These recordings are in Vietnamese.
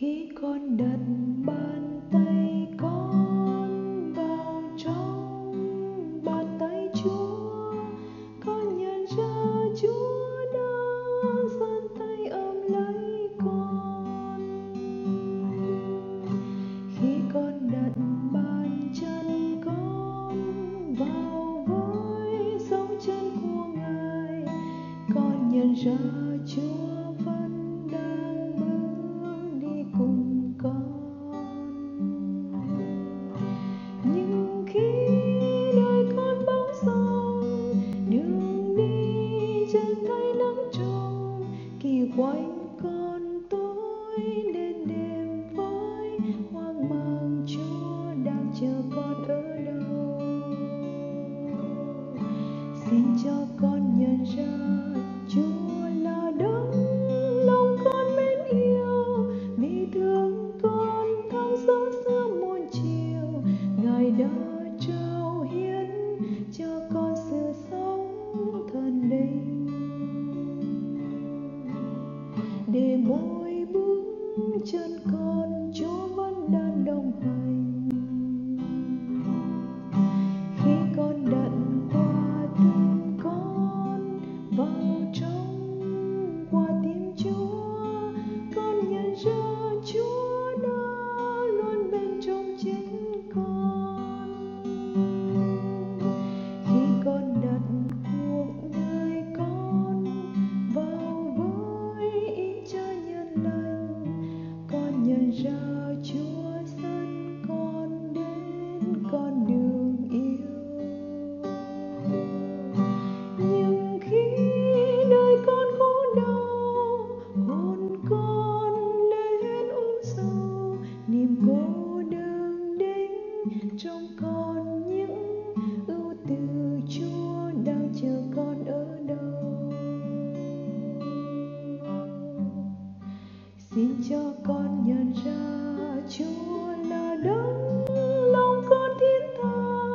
khi con đặt bàn tay, con vào trong bàn tay chúa. Con nhận ra chúa đã giang tay ôm lấy con. Khi con đặt bàn chân, con vào với dấu chân của ngài. Con nhận ra chúa xin cho con nhận ra chúa là đấng lòng con mến yêu. Vì thương con tháng sớm giữa muôn chiều. Ngài đã trao hiến cho con sự sống thần linh. Để mỗi bước chân con trong con những ưu tư chúa đang chờ con ở đâu. Xin cho con nhận ra chúa là đấng lòng con thiên tha,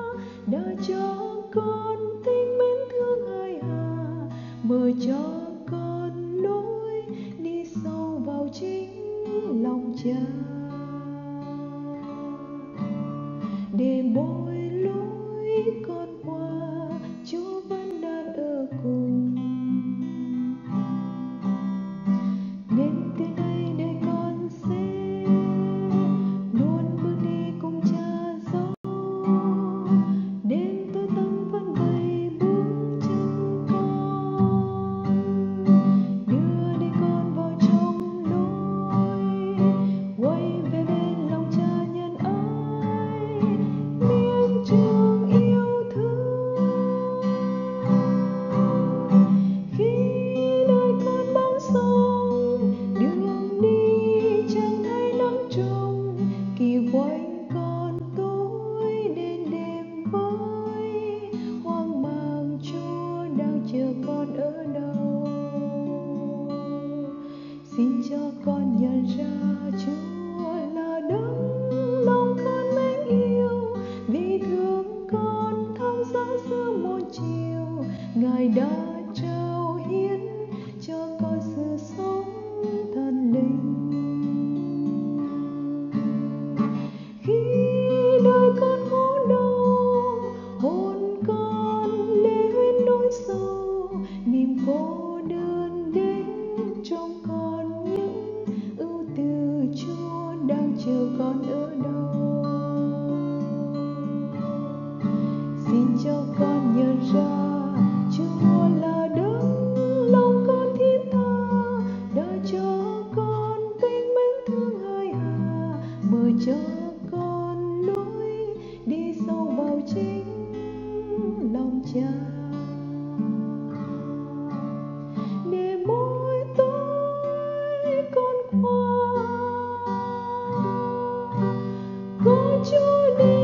đã cho con tình mến thương hài hà. Mở cho con lối đi sâu vào chính lòng cha. Để mỗi nhận ra chúa là đấng lòng con mến yêu. Vì thương con tháng giá giữa một chiều. Ngài đã trao hiến cho con sự sống thần linh. Khi đời con khổ đau hồn con lê huyết nỗi sầu. Niềm cô đơn cho con lối đi sâu vào chính lòng cha. Để mỗi tối con qua, có chúa đi